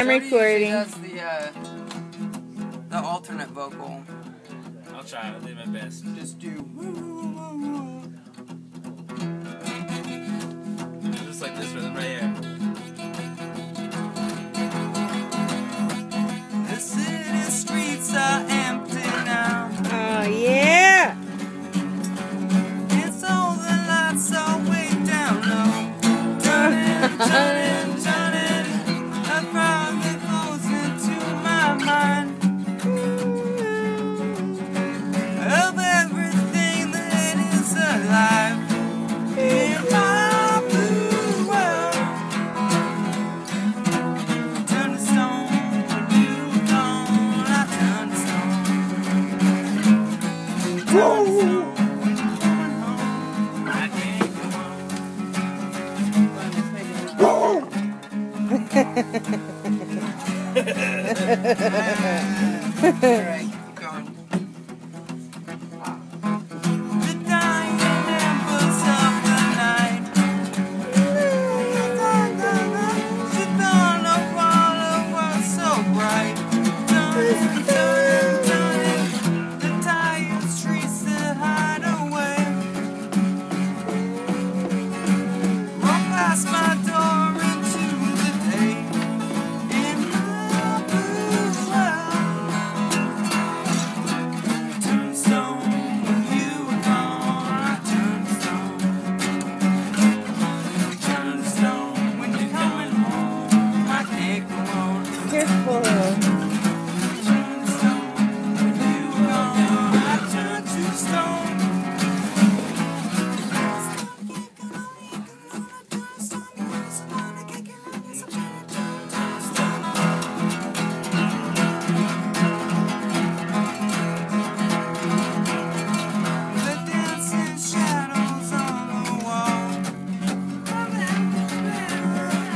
I'm Jody recording. Does the uh, the alternate vocal? I'll try. I'll do my best. Just do. Just like this rhythm right here. The city streets are empty now. Oh yeah. It's all the lights are way down low. Turning, turning, turning. Alright, keep going. The dying past my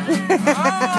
Ah!